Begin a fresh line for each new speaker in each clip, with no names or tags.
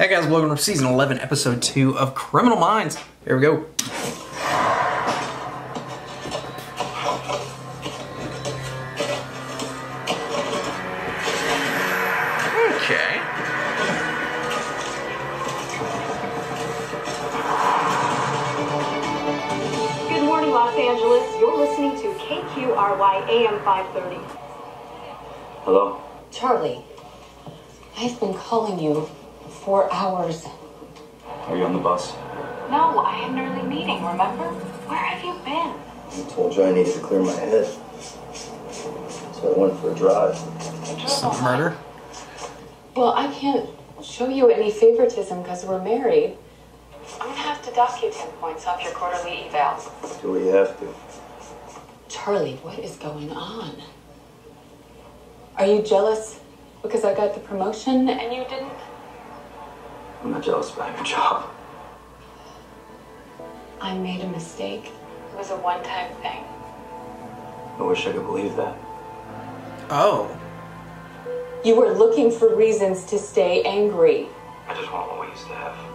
Hey guys, welcome to season 11, episode 2 of Criminal Minds. Here we go. Okay.
Good morning, Los Angeles. You're listening to KQRY AM 530.
Hello?
Charlie, I've been calling you for hours.
Are you on the bus?
No, I had an early meeting, remember? Where have you been?
I told you I needed to clear my head. So I went for a drive.
Some murder.
Well, I can't show you any favoritism because we're married. I'm gonna have to dock you 10 points off your quarterly eval.
Do we have to.
Charlie, what is going on? Are you jealous because I got the promotion and you didn't?
I'm not jealous about your job.
I made a mistake. It was a one time thing.
I wish I could believe that.
Oh.
You were looking for reasons to stay angry.
I just want what we used to have.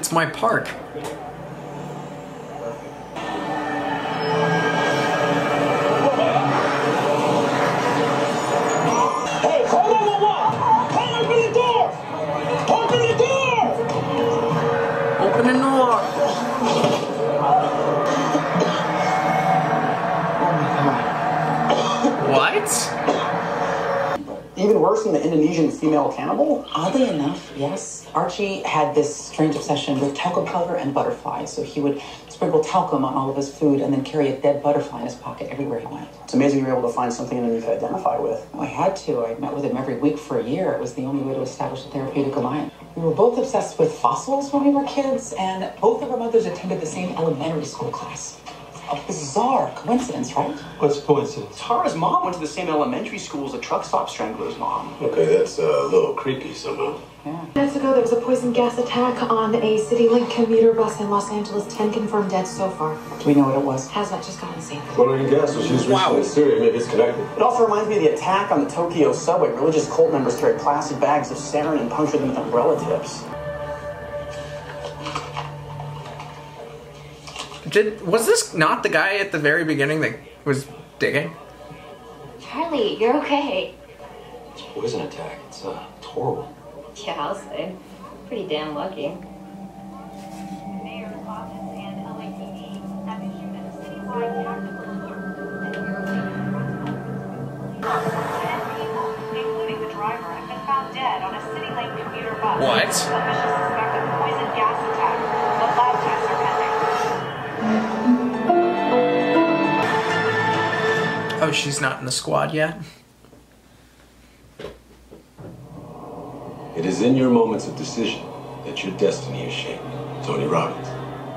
It's my park.
Than the Indonesian female cannibal?
Oddly enough, yes, Archie had this strange obsession with talcum powder and butterflies. So he would sprinkle talcum on all of his food and then carry a dead butterfly in his pocket everywhere he went.
It's amazing you were able to find something underneath to identify with.
Oh, I had to. I met with him every week for a year. It was the only way to establish a therapeutic alliance. We were both obsessed with fossils when we were kids, and both of our mothers attended the same elementary school class. A bizarre coincidence, right?
What's the coincidence?
Tara's mom went to the same elementary school as a truck stop strangler's mom.
Okay, that's uh, a little creepy, somehow. Yeah.
Minutes ago, there was a poison gas attack on a CityLink commuter bus in Los Angeles. 10 confirmed dead so far.
Do we know what it was?
Hazmat just got on scene.
What are your guesses?
Wow.
recently in Syria. Maybe it's connected.
It also reminds me of the attack on the Tokyo subway. Religious cult members carried plastic bags of sarin and punctured them with umbrella tips.
Did was this not the guy at the very beginning that was digging?
Charlie, you're okay.
It's a poison attack. It's, uh, it's horrible.
Yeah, I'll say. Pretty damn lucky.
She's not in the squad yet?
It is in your moments of decision that your destiny is shaped. Tony Robbins.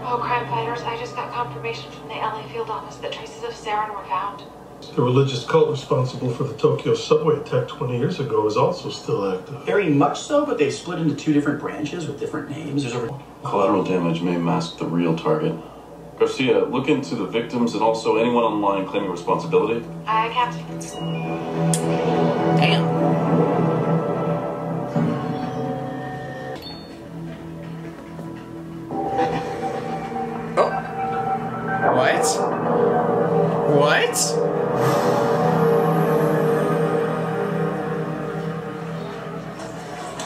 Oh, crime fighters, I just got confirmation from the LA field office that traces of sarin were found.
The religious cult responsible for the Tokyo subway attack 20 years ago is also still active.
Very much so, but they split into two different branches with different names. There's over
Collateral damage may mask the real target. Garcia, look into the victims and also anyone online claiming responsibility.
Aye, Captain.
Damn. Oh. What? What?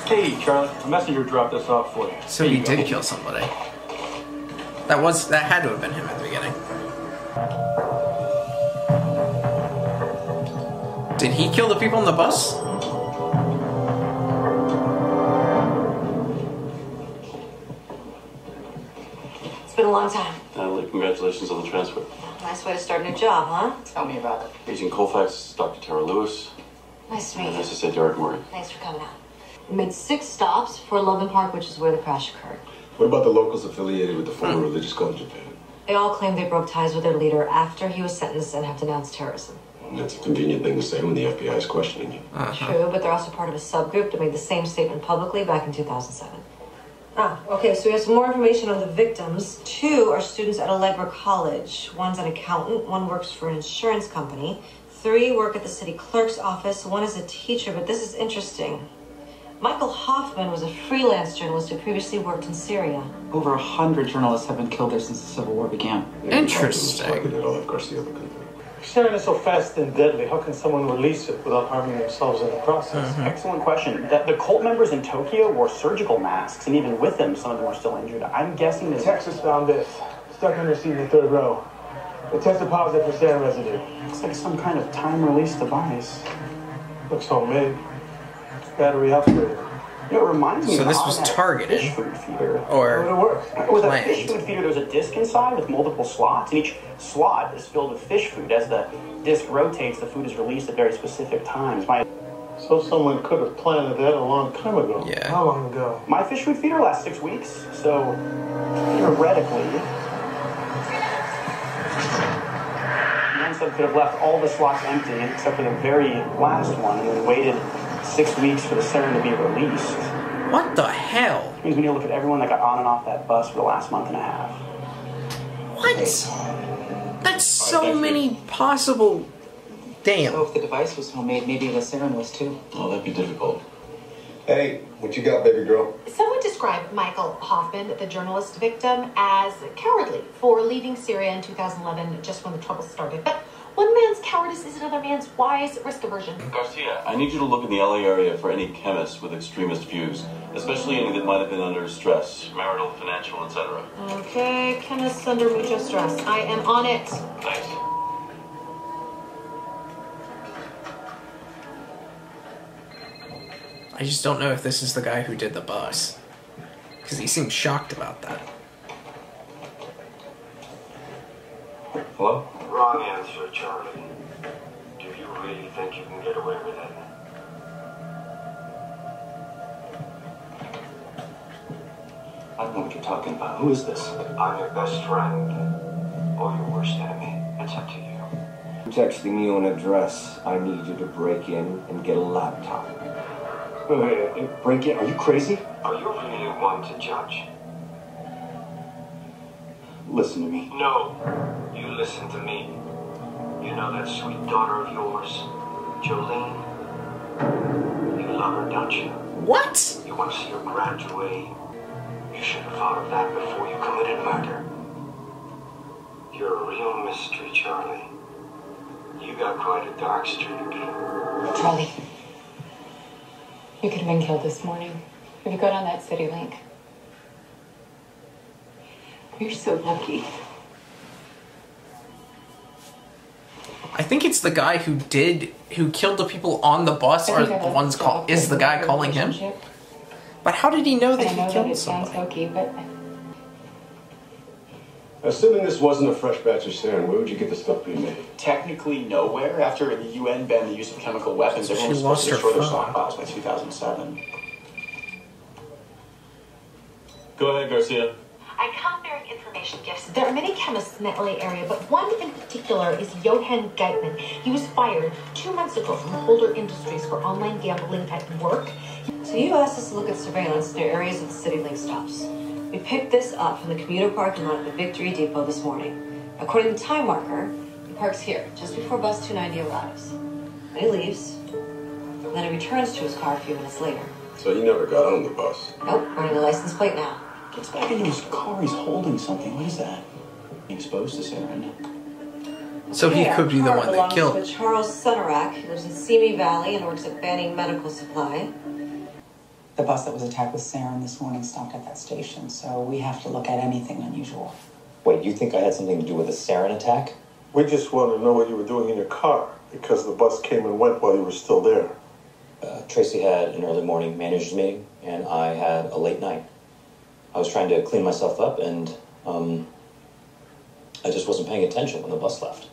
Hey, Charlie, a messenger dropped this off for you.
So
Here
he
you go.
did kill somebody. That was that had to have been him at the beginning. Did he kill the people on the bus?
It's been a long time.
Uh, Natalie, congratulations on the transfer.
Nice way to start a new job, huh?
Tell me about it.
Agent Colfax, Dr. Tara Lewis,
Nice to meet you.
Assistant Derek Murray.
Thanks for coming out. We made six stops for Logan Park, which is where the crash occurred.
What about the locals affiliated with the former religious cult in Japan?
They all claim they broke ties with their leader after he was sentenced and have denounced terrorism.
That's a convenient thing to say when the FBI is questioning you.
True, but they're also part of a subgroup that made the same statement publicly back in 2007. Ah, okay, so we have some more information on the victims. Two are students at Allegra College. One's an accountant, one works for an insurance company. Three work at the city clerk's office, one is a teacher, but this is interesting. Michael Hoffman was a freelance journalist who previously worked in Syria.
Over a hundred journalists have been killed there since the Civil War began.
Interesting.
They don't have Garcia look into it.
If sarin is so fast and deadly, how can someone release it without harming themselves in the process? Mm-hmm.
Excellent question. The, the cult members in Tokyo wore surgical masks, and even with them, some of them were still injured. I'm guessing that
Texas found this, stuck under seat in the third row. It tested positive for sarin residue.
looks like some kind of time-release device.
Looks homemade. Battery operated.
You know, it reminds me
So
of
this was
automatic
targeted.
fish food feeder.
How it
Or
work?
With a fish food feeder, there's a disc inside with multiple slots, and each slot is filled with fish food. As the disc rotates, the food is released at very specific times. My
So someone could have planted that a long time ago.
Yeah.
How long ago?
my fish food feeder lasts six weeks, so theoretically, one sub could have left all the slots empty except for the very last one, and waited six weeks for the sarin to be released.
what the hell?
Which means we need to look at everyone that got on and off that bus for the last month and a half.
What? That's so many possible. Damn.
So if the device was homemade, maybe the sarin was too.
Oh, that'd be difficult.
Hey, what you got, baby girl?
Someone described Michael Hoffman, the journalist victim, as cowardly for leaving Syria in 2011 just when the trouble started. But one man's cowardice is another man's wise risk aversion.
Garcia, I need you to look in the LA area for any chemists with extremist views, especially any that might have been under stress, marital, financial, etc.
Okay, chemists under mucho stress. I am on it.
Thanks.
I just don't know if this is the guy who did the bus. Because he seemed shocked about that.
Hello?
Wrong answer, Charlie. Do you really think you can get away with it?
I don't know what you're talking about. Who is this?
I'm your best friend or your worst enemy. It's up to you.
I'm texting you an address. I need you to break in and get a laptop.
Wait, wait, wait, break in? Are you crazy? Are you really one to judge?
Listen to me.
No, listen to me. You know that sweet daughter of yours, Jolene? You love her, don't you?
What?
You want to see her graduate? You should have thought of that before you committed murder. You're a real mystery, Charlie. You got quite a dark streak.
Charlie, you could have been killed this morning if you got on that city link. You're so lucky.
Think it's the guy who did who killed the people on the bus
I
are the ones
a
call is the guy calling him? But how did he know that
I know
he
that
killed
it sounds
somebody?
hokey, but
Assuming this wasn't a fresh batch of sarin, where would you get the stuff being made?
Technically nowhere. After the UN banned the use of chemical weapons,
She
everyone was supposed to destroy their stockpiles by 2007.
Go ahead, Garcia.
I come bearing information gifts. There are many chemists in the LA area, but one in particular is Johan Geitman. He was fired two months ago from Holder Industries for online gambling at work.
So you asked us to look at surveillance near areas of the city link stops. We picked this up from the commuter parking lot at the Victory Depot this morning. According to the time marker, he parks here, just before bus 290 arrives. Then he leaves, and then he returns to his car a few minutes later.
So he never got on the bus.
Nope, running the license plate now.
Gets back into his car, he's holding something. What is that? Exposed to sarin.
So he could be the
our car
one that
belongs
killed.
To Charles Senarak. He lives in Simi Valley and works at Banning Medical Supply.
The bus that was attacked with sarin this morning stopped at that station, so we have to look at anything unusual.
Wait, you think I had something to do with a sarin attack?
We just wanted to know what you were doing in your car because the bus came and went while you were still there.
Uh, Tracy had an early morning managers meeting, and I had a late night. I was trying to clean myself up, and um, I just wasn't paying attention when the bus left.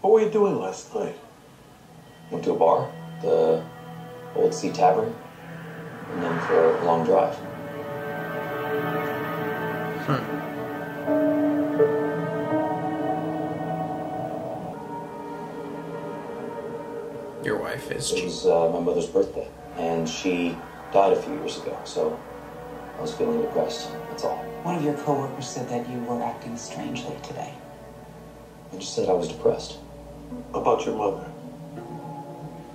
What were you doing last night?
Went to a bar, the Old Sea Tavern, and then for a long drive.
Your wife is.
It was uh, my mother's birthday, and she died a few years ago, so I was feeling depressed. That's all.
One of your coworkers said that you were acting strangely today.
I just said I was depressed.
About your mother.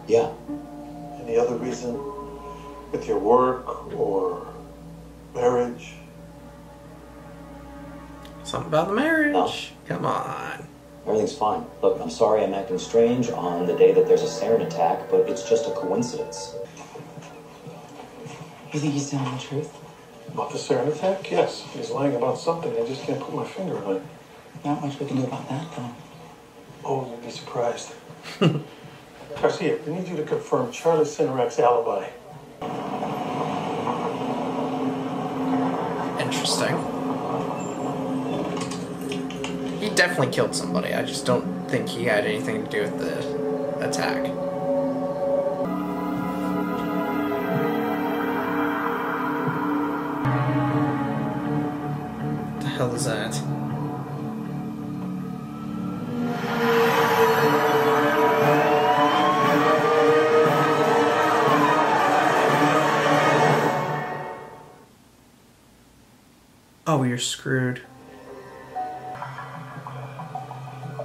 Yeah.
Any other reason? With your work or marriage?
Something about the marriage. No. Come on.
Everything's fine. Look, I'm sorry I'm acting strange on the day that there's a sarin attack, but it's just a coincidence.
You think he's telling the truth?
About the sarin attack? Yes. He's lying about something. I just can't put my finger on it.
Not much we can do about that, though.
Oh, you'd be surprised. Garcia, we need you to confirm Charlie Senarak's alibi.
Interesting. He definitely killed somebody. I just don't think he had anything to do with the attack. Screwed.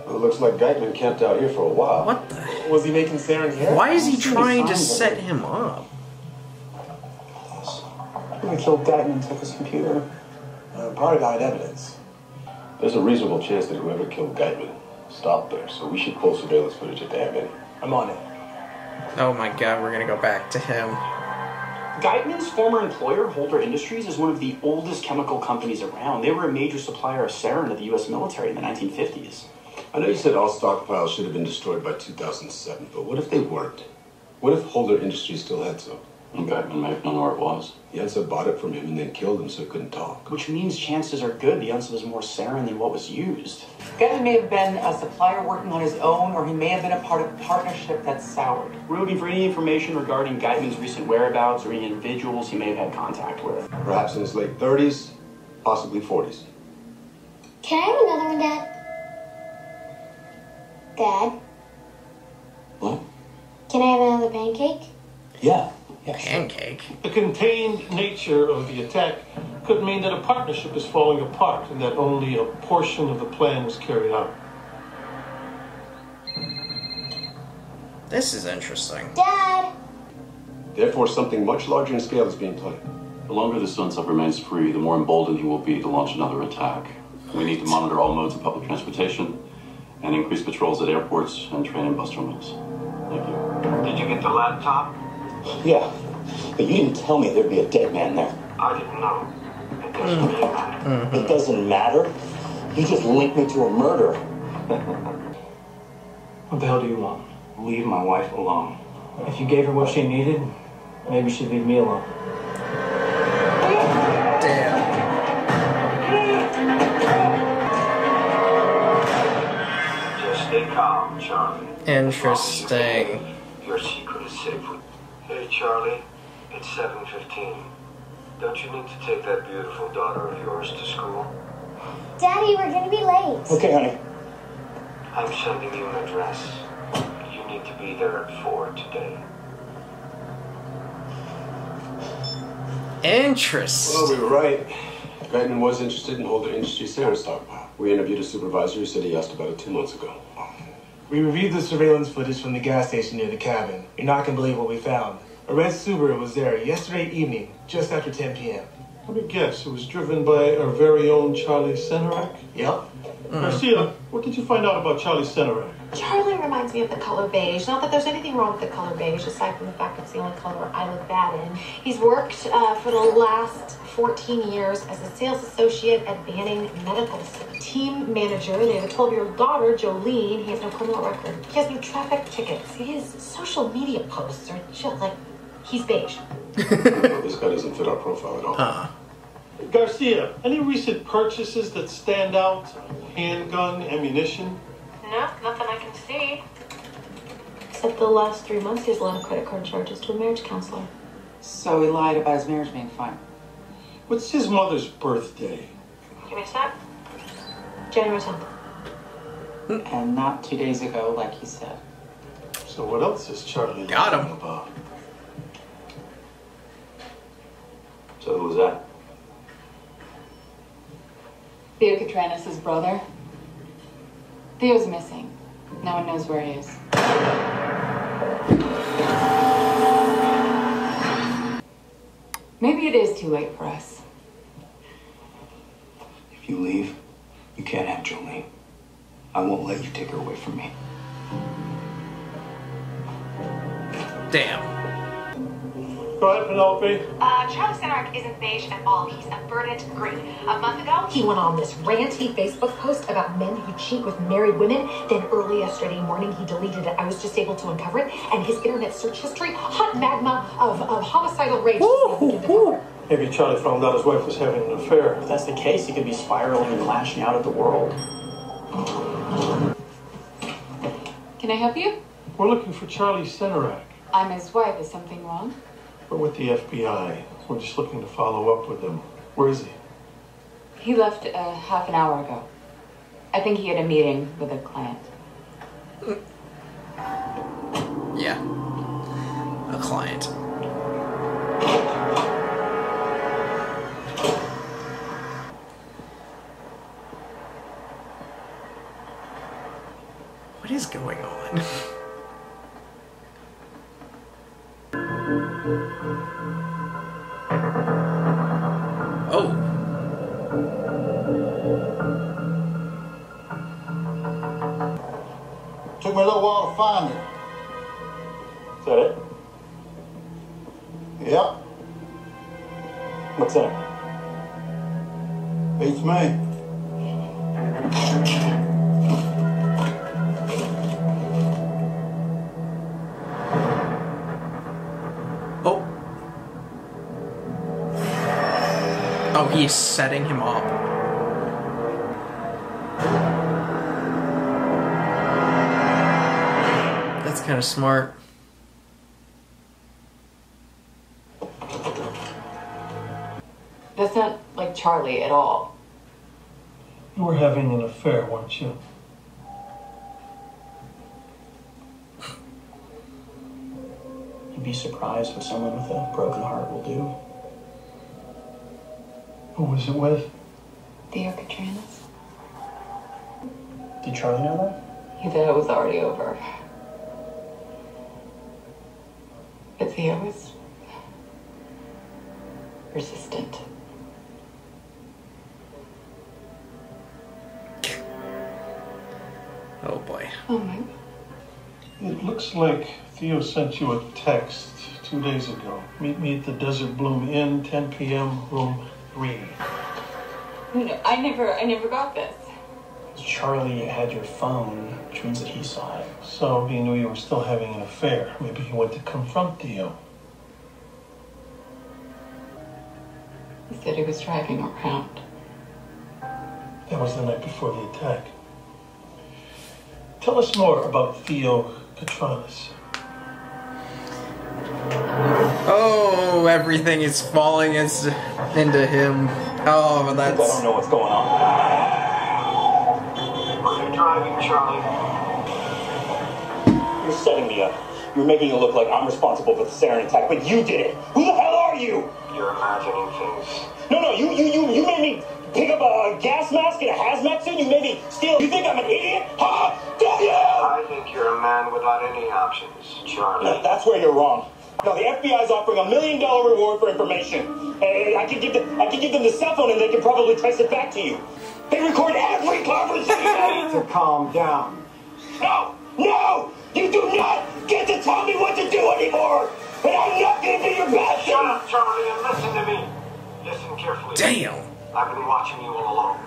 Well, it looks like Geitman camped out here for a while.
What the?
Was he making sarin here?
Why is he
I don't see any
trying to set him up?
Whoever killed Geitman took his computer. Uh, probably got evidence.
There's a reasonable chance that whoever killed Geitman stopped there, so we should pull surveillance footage if they have any.
I'm on it.
Oh my god, we're gonna go back to him.
Geitman's former employer, Holder Industries, is one of the oldest chemical companies around. They were a major supplier of sarin to the U.S. military in the 1950s.
I know you said all stockpiles should have been destroyed by 2007, but what if they weren't? What if Holder Industries still had some?
And Geitman may have known where it was.
Yensa bought it from him and then killed him so he couldn't talk.
Which means chances are good the answer was more sarin than what was used.
Geitman may have been a supplier working on his own, or he may have been a part of a partnership that's soured.
We're looking for any information regarding Geitman's recent whereabouts or any individuals he may have had contact with.
Perhaps in his late 30s, possibly 40s.
Can I have another one, Dad? Dad?
What?
Can I have another pancake?
Yeah.
Pancake.
The contained nature of the attack could mean that a partnership is falling apart and that only a portion of the plan was carried out.
This is interesting.
Dad!
Therefore, something much larger in scale is being planned.
The longer the UnSub remains free, the more emboldened he will be to launch another attack. We need to monitor all modes of public transportation and increase patrols at airports and train and bus terminals. Thank you.
Did you get the laptop?
Yeah. But you didn't tell me there'd be a dead man there.
I didn't know. It doesn't hmm. really matter.
It doesn't matter. You just linked me to a murder.
What the hell do you want?
Leave my wife alone.
If you gave her what she needed, maybe she'd leave me alone.
Damn.
Just stay calm, Charlie.
Interesting.
Your secret is safe with. Hey, Charlie. It's 7:15. Don't you need to take that beautiful daughter of yours to school?
Daddy, we're gonna be late.
Okay, honey.
I'm sending you an address. You need to be there at four today.
Interest.
Well, we were right. Geitman was interested in Holder Industries sarin stockpile. We interviewed a supervisor who said he asked about it two months ago.
We reviewed the surveillance footage from the gas station near the cabin. You're not gonna believe what we found. A red Subaru was there yesterday evening, just after 10 p.m.
Let me guess, it was driven by our very own Charlie Senarak?
Yep.
Garcia, what did you find out about Charlie Senarak?
Charlie reminds me of the color beige. Not that there's anything wrong with the color beige, aside from the fact it's the only color I look bad in. He's worked uh, for the last 14 years as a sales associate at Banning Medical Team manager, they have a 12 year old daughter, Jolene. He has no criminal record. He has no traffic tickets. His social media posts are just like, he's beige.
this guy doesn't fit our profile at all. Ah.
Garcia, any recent purchases that stand out? Handgun, ammunition?
No, nothing I can see. Except the last three months, he has a lot of credit card charges to a marriage counselor.
So he lied about his marriage being fine.
What's his mother's birthday?
Give me a sec. January 10th.
And not two days ago, like he said.
So what else is Charlie
Got him.
lying about?
So who was that?
Theo Katranis' brother. Theo's missing. No one knows where he is. Maybe it is too late for us.
If you leave, you can't have Jolene. I won't let you take her away from me.
Damn.
Go ahead, Penelope.
Uh, Charlie Senark isn't beige at all. He's a verdant green. A month ago, he went on this ranty Facebook post about men who cheat with married women. Then early yesterday morning, he deleted it. I was just able to uncover it. And his internet search history, hot magma of, of homicidal rage.
Maybe Charlie found out his wife was having an affair.
If that's the case, he could be spiraling and lashing out at the world.
Can I help you?
We're looking for Charlie Senarak.
I'm his wife. Is something wrong?
We're with the FBI. We're just looking to follow up with him. Where is he?
He left uh, half an hour ago. I think he had a meeting with a client.
Yeah. A client. What is going on?
a little while to find it.
Is that it?
Yep,
What's that?
beats me.
Oh. Oh, he's setting him up. Kind of smart.
That's not like Charlie at all.
You were having an affair, weren't you?
You'd be surprised what someone with a broken heart will do.
Who was it with?
Theo Katranis?
Did Charlie know that?
He thought it was already over. But Theo was persistent.
Oh boy.
Oh my.
It looks like Theo sent you a text two days ago. Meet me at the Desert Bloom Inn, 10 p.m., room 3.
No, I never, I never got this.
Charlie had your phone, which means that he saw it.
So he knew you were still having an affair. Maybe he went to confront Theo.
He said he was driving around.
That was the night before the attack. Tell us more about Theo Katranis.
Oh, everything is falling into him. Oh, that's.
I don't know what's going on.
You're driving, Charlie.
You're setting me up. You're making it look like I'm responsible for the sarin attack, but you did it. Who the hell are you?
You're imagining things.
No, no, you, you, you, you made me pick up a gas mask and a hazmat suit. You made me steal. You think I'm an idiot? Huh? Do you?
I think you're a man without any options, Charlie.
That- That's where you're wrong. No, the FBI is offering a million dollar reward for information. Hey, I could give them, I could give them the cell phone, and they can probably trace it back to you. They record every conversation.
To calm down.
no, no, you do not get to tell me what to do anymore. And I'm not going to be your best.
Shut up, Charlie, and listen to me. Listen carefully.
Damn.
I've been watching you all along.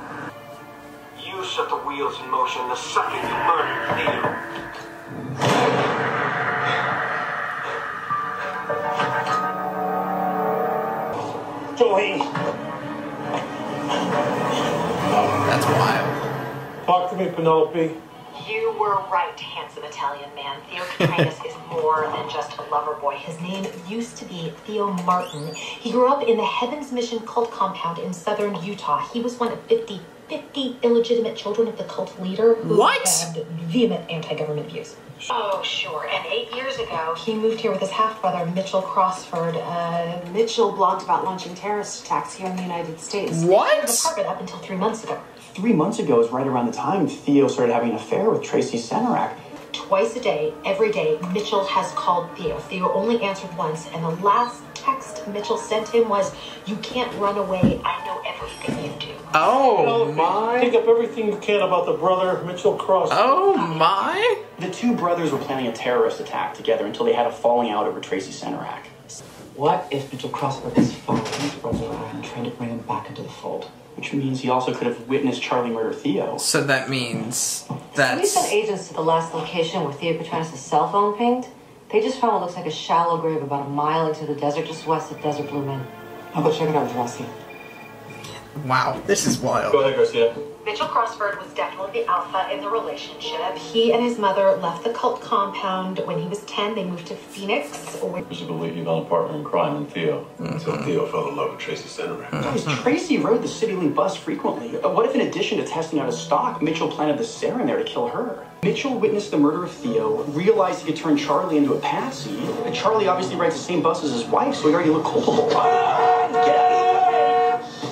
You set the wheels in motion the second you murdered Theo.
Jolene,
That's wild.
Talk to me, Penelope.
You were right, handsome Italian man. Theo Katranis is more than just a lover boy. His name used to be Theo Martin. He grew up in the Heaven's Mission cult compound in southern Utah. He was one of 50 50 illegitimate children of the cult leader who
What?
had vehement anti-government views. Oh, sure. And eight years ago, he moved here with his half-brother, Mitchell Crossford. Uh,
Mitchell blogged about launching terrorist attacks here in the United States.
What? He had an apartment up until three months ago.
Three months ago is right around the time Theo started having an affair with Tracy Senarak.
Twice a day, every day, Mitchell has called Theo. Theo only answered once, and the last text Mitchell sent him was, You can't run away. I know everything you do.
Oh my!
Pick up everything you can about the brother Mitchell Cross.
Oh my!
The two brothers were planning a terrorist attack together until they had a falling out over Tracy Senarak. What if Mitchell Crossford has followed his brother around and tried to bring him back into the fold? Which means he also could have witnessed Charlie murder Theo.
So that means
So we sent agents to the last location where Theo Katranis' cell phone pinged. They just found what looks like a shallow grave about a mile into the desert just west of Desert Bloom Inn.
I'll go check it out, Jesse.
Wow. This is wild.
Go ahead, Garcia.
Mitchell Crossford was definitely the alpha in the relationship. He and his mother left the cult compound when he was 10. They moved to Phoenix. Where
Presumably he found a partner in crime in Theo.
So Theo fell in love with Tracy Senarak.
Guys, Tracy rode the CityLink bus frequently. Uh, What if, in addition to testing out a stock, Mitchell planted the sarin in there to kill her? Mitchell witnessed the murder of Theo, realized he could turn Charlie into a patsy. Charlie obviously rides the same bus as his wife, so he already looked culpable.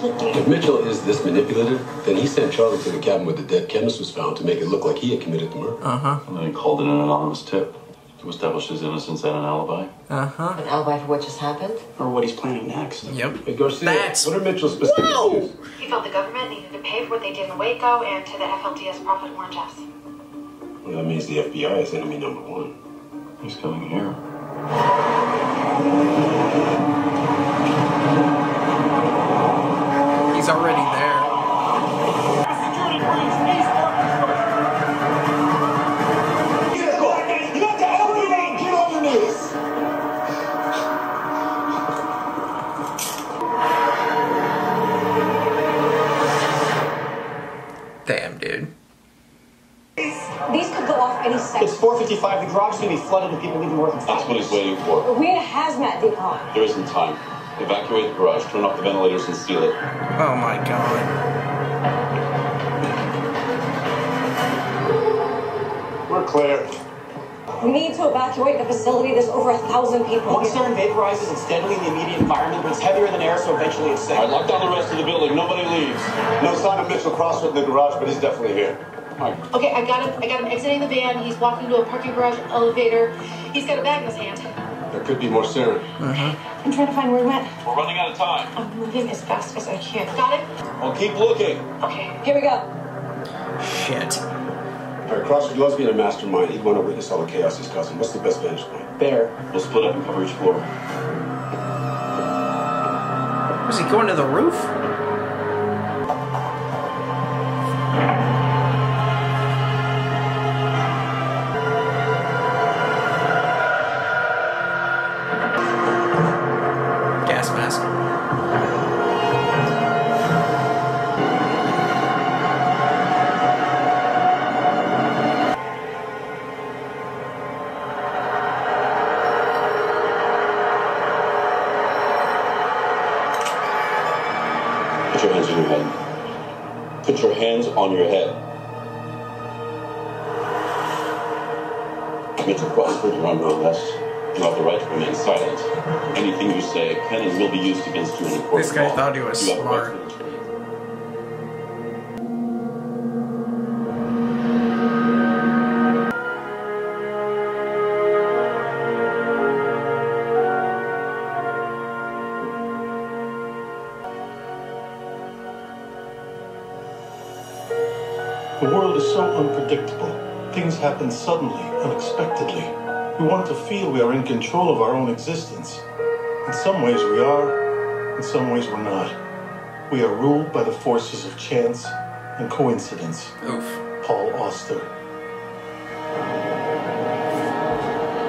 If Mitchell is this manipulative, then he sent Charlie to the cabin where the dead chemist was found to make it look like he had committed the murder.
Uh huh.
And then he called in an anonymous tip to establish his innocence and an alibi.
Uh huh.
An alibi for what just happened?
Or what he's planning next.
Yep.
Hey, Garcia,
That's-
what are Mitchell's specific views?
he felt the government needed to pay for what they did in Waco and to the FLDS Prophet Warren Jeffs.
Well, that means the FBI is enemy number one.
He's coming here.
He's already there.
You got to help me! Get on your knees!
Damn, dude.
These could go off any second.
It's 4.55, the garage is going to be flooded with people leaving work in
That's
five
what he's waiting for.
We had a hazmat decon.
There isn't time. Evacuate the garage, turn off the ventilators, and seal it.
Oh my god.
We're clear.
We need to evacuate the facility. There's over a thousand people
Once
here.
sarin vaporizes, it's deadly in the immediate environment, but it's heavier than air, so eventually it's safe.
All right, lock down the rest of the building. Nobody leaves.
No sign of Mitchell Crossford in the garage, but he's definitely here.
All right.
Okay, I got him. I got him exiting the van. He's walking to a parking garage elevator. He's got a bag in his hand.
There could be more sarin. Uh-huh.
I'm trying to find where he went.
We're running out of time.
I'm moving as fast as I can. Got it?
I'll keep looking.
Okay.
Here we go.
Shit.
All right, Crossford loves being a mastermind. He'd want to witness all the chaos he's causing. What's the best vantage point?
There.
We'll split up and cover each floor.
Was he going to the roof?
Right
smart.
The world is so unpredictable. Things happen suddenly, unexpectedly. We want to feel we are in control of our own existence. In some ways we are, in some ways we're not. We are ruled by the forces of chance and coincidence.
Oof.
Paul Auster.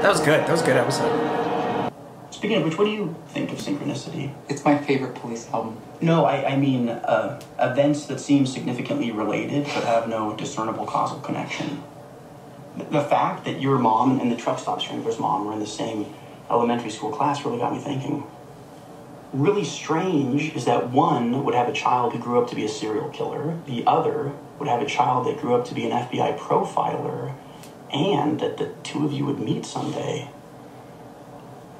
That was good. That was a good episode.
Speaking of which, what do you think of synchronicity?
It's my favorite police album.
No, I, I mean uh, events that seem significantly related but have no discernible causal connection. The, the fact that your mom and the truck stop stranger's mom were in the same elementary school class really got me thinking. Really strange is that one would have a child who grew up to be a serial killer, the other would have a child that grew up to be an FBI profiler, and that the two of you would meet someday.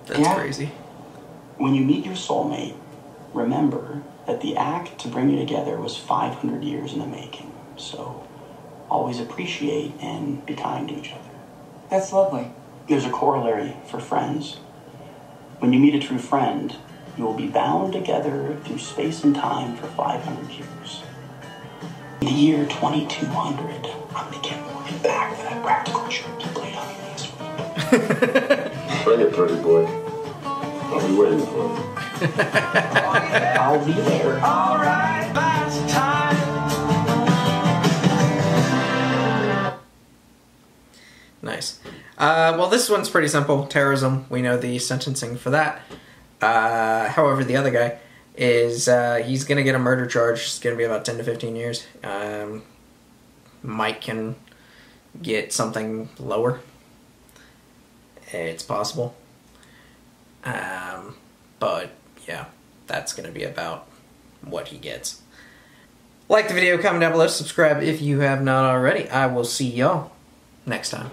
That's crazy.
When you meet your soulmate, remember that the act to bring you together was 500 years in the making. So always appreciate and be kind to each other.
That's lovely.
There's a corollary for friends. When you meet a true friend, you will be bound together through space and time for 500 years. In the year 2200, I'm gonna get Morgan back for that practical joke he played on me last week.
Bring it, pretty boy. I'll be waiting for you.
I'll be there.
All right, that's time.
Nice. Uh, well, this one's pretty simple. Terrorism. We know the sentencing for that. Uh, however, the other guy is uh, he's gonna get a murder charge. It's gonna be about ten to fifteen years. Um, Mike can get something lower. It's possible. Um, but yeah, that's gonna be about what he gets. Like the video, comment down below, subscribe if you have not already. I will see y'all next time.